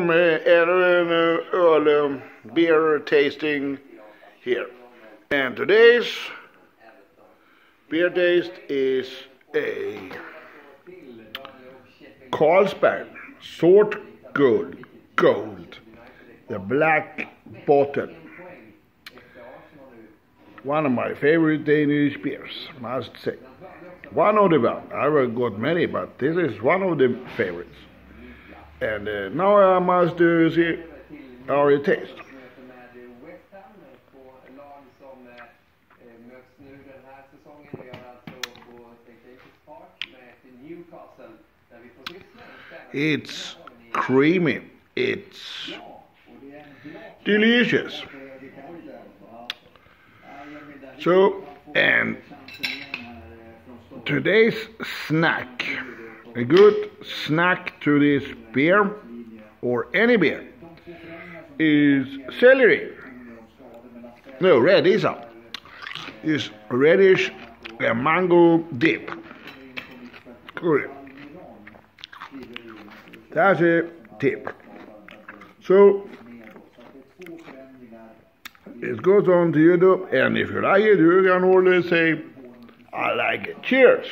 är en beer tasting here. And today's beer taste is a Carlsberg Sort Gold Gold, the black bottle. One of my favorite Danish beers, must say. One of the well, I've got many, but this is one of the favorites. And uh, now I must uh, see how it. It's creamy. It's delicious. So, and today's snack, a good snack to this beer or any beer is celery. No, red is up. Is reddish a mango dip. Good. That's a tip. So it goes on to YouTube, and if you like it, you can always say, I like it. Cheers.